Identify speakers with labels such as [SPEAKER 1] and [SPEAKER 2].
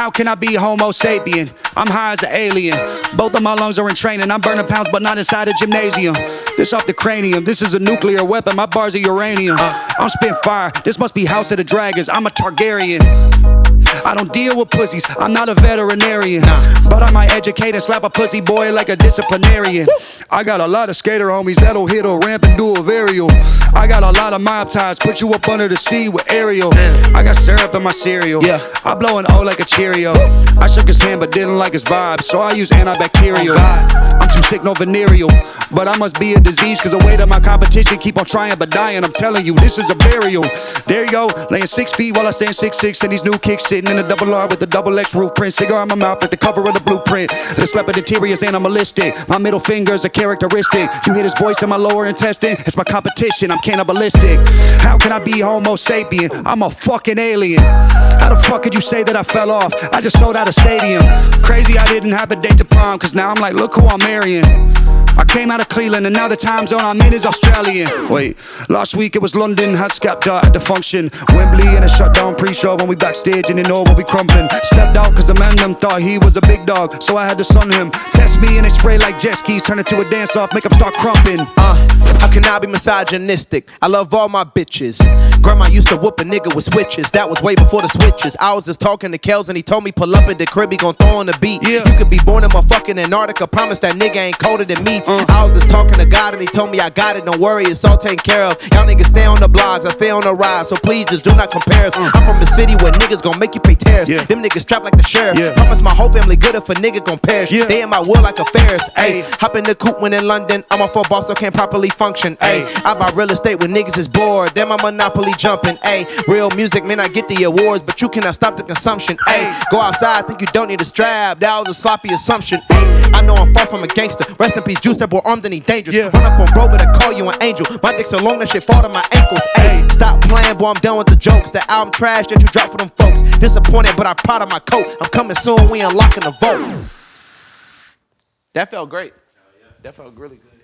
[SPEAKER 1] How can I be Homo sapien? I'm high as an alien. Both of my lungs are in training. I'm burning pounds, but not inside a gymnasium. This off the cranium. This is a nuclear weapon. My bars are uranium. I'm spit fire. This must be House of the Dragons. I'm a Targaryen. I don't deal with pussies, I'm not a veterinarian. But I might educate and slap a pussy boy like a disciplinarian. I got a lot of skater homies that'll hit a ramp and do a varial. I got a lot of mob ties, put you up under the sea with Ariel. I got syrup in my cereal.
[SPEAKER 2] Yeah.
[SPEAKER 1] I blow an O like a Cheerio. I shook his hand but didn't like his vibe, so I use antibacterial.
[SPEAKER 2] Oh,
[SPEAKER 1] I'm too sick, no venereal. But I must be a disease, cause the weight of my competition keep on trying but dying. I'm telling you, this is a burial. There you go, laying six feet while I stand six six in these new kicks, sitting in a double R with a double X roof print. Cigar in my mouth at the cover of the blueprint. The slept interior is animalistic. My middle finger's a characteristic. You hear this voice in my lower intestine? It's my competition, I'm cannibalistic. How can I be Homo sapien? I'm a fucking alien. How the fuck could you say that I fell off? I just sold out a stadium. Crazy I didn't have a date to prom, cause now I'm like, look who I'm marrying. I came out of Cleveland and now the time zone I'm in is Australian. Wait, last week it was London, had Skepta at the function. Wembley and a shutdown pre-show when we backstage and you know when we crumbling. Stepped out cause the man them thought he was a big dog, so I had to sun him. Test me and they spray like jet skis, turn it to a dance off, make them start crumping.
[SPEAKER 2] Uh, how can I be misogynistic? I love all my bitches. Grandma used to whoop a nigga with switches. That was way before the switches. I was just talking to Kels and he told me pull up in the crib, he gon' throw on the beat.
[SPEAKER 1] Yeah.
[SPEAKER 2] You could be born in motherfucking Antarctica. Promise that nigga ain't colder than me. Uh-huh. I was just talking to God and he told me I got it. Don't worry, it's all taken care of. Y'all niggas stay on the blogs, I stay on the ride. So please just do not compare us. Uh. I'm from the city where niggas gon' make you pay tariffs.
[SPEAKER 1] Yeah.
[SPEAKER 2] Them niggas strapped like the sheriff.
[SPEAKER 1] Yeah.
[SPEAKER 2] Promise my whole family good if a nigga gon' perish.
[SPEAKER 1] Yeah.
[SPEAKER 2] They in my will like a Ferris. Ayy,
[SPEAKER 1] Ayy.
[SPEAKER 2] hop in the coupe when in London. I'm a full boss, so can't properly function. Ayy,
[SPEAKER 1] Ayy.
[SPEAKER 2] I buy real estate when niggas is bored. Then my monopoly jumping. Ayy, real music may not get the awards, but you cannot stop the consumption. Ayy, go outside, think you don't need a strap. That was a sloppy assumption. Ayy, I know I'm far from a gangster. Rest in peace, Juice that boy armed and he dangerous.
[SPEAKER 1] Yeah.
[SPEAKER 2] Run up on bro, but I call you an angel. My dick so long that shit fall to my ankles. Ayy, stop playing, boy, I'm done with the jokes. The album trash that you drop for them folks. Disappointed, but I'm proud of my coat. I'm coming soon, we unlocking the vote. That felt great. That felt really good.